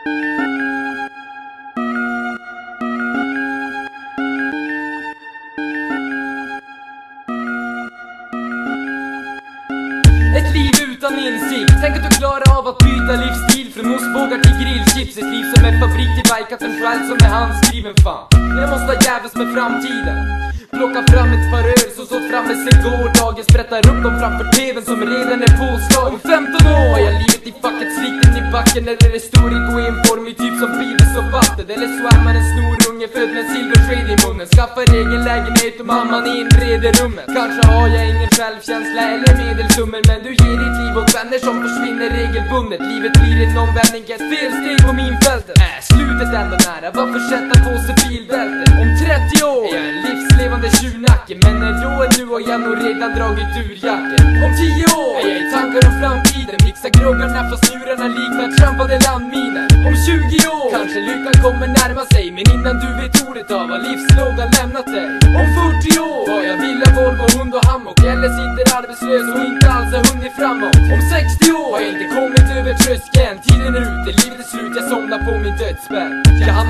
Ett liv utan insikt. Tänk att du klarar av att byta livsstil. Från ostbågar till grillchips. Ett liv som är fabrik till bajkat En själ som är handskriven. Fan Jag måste ha jävels med framtiden. Plocka fram ett par öl som stått framme sen gårdagen. Sprättar upp dem framför tvn som redan är påslagen. Om 15 år har jag livet i facket slick backen Eller är stor egoenformig typ som Beatles och vatten Eller så är man en snorunge född med en silversked i munnen Skaffar egen lägenhet och mamman inreder rummet Kanske har jag ingen självkänsla eller medelsummor Men du ger ditt liv åt vänner som försvinner regelbundet Livet blir en omvändning, ett felsteg på minfältet Äh, slutet ändå nära? Varför sätta på sig bilbälte? Om 30 år är jag en livslevande tjurnacke Men när då är nu har jag nog redan dragit ur jacken. Om 10 år är jag i tankar om framtiden Mixar groggarna fast njurarna liknar trampade landminer Om 20 år kanske lyckan kommer närma sig Men innan du vet ordet av har livslågan lämnat dig. Om 40 år har jag villa, Volvo, hund och hammock. Eller sitter arbetslös och inte alls har hunnit framåt. Om 60 år har jag inte kommit över tröskeln. Tiden är ute, livet är slut, jag somnar på min dödsbädd.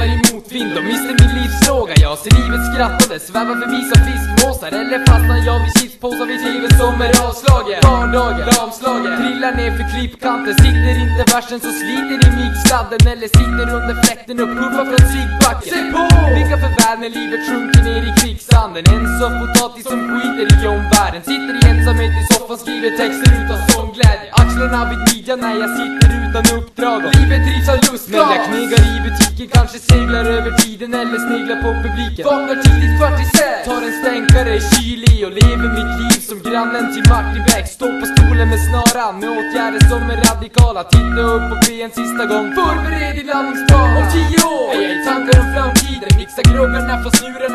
Hamnar i motvind och mister min livsfråga. Jag ser livet skrattande, svävar förbi som fiskmåsar. Eller fastnar jag vid chipspåsar vid tv som är avslagen. Vardagen, lamslagen, trillar ner för klippkanten. Sitter inte versen så sliter i mixladden. Eller sitter under fläkten och puffar från ciggbacken Se på! Vilka förvärv när livet sjunker ner i kvicksanden En potatis som skiter i omvärlden. Sitter i ensamhet i soffan, skriver texter utan sångglädje. Axlarna vid midjan när jag sitter utan uppdrag. Och Livet drivs av lust. Men jag knegar i butiken, kanske seglar över tiden eller sneglar på publiken. Vaknar tidigt kvart i sex, tar en stänkare i chili och lever mitt liv som grannen till Martin Beck. Står på stolen med snaran med åtgärder som är radikala. Titta upp och be en sista gång, förbered din landningsbana Om tio år. Är jag i tankar om framtiden. Mixar groggarna fast snuren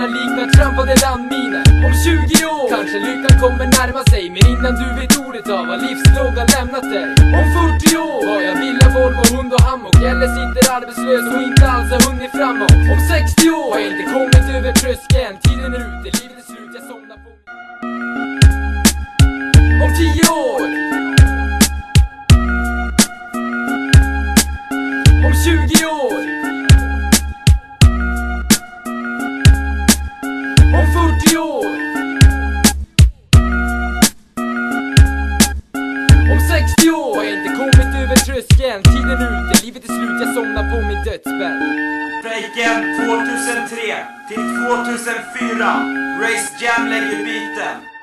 kommer närma sig Men innan du vet ordet av har livslågan lämnat dig. Om 40 år har jag villa, Volvo, hund och hammock. Eller sitter arbetslös och inte alls har hunnit framåt. Om 60 år har jag inte kommit över tröskeln. Tiden är ute, livet livet somnar på min dödsbädd Breaken 2003 till 2004. Race Jam lägger biten.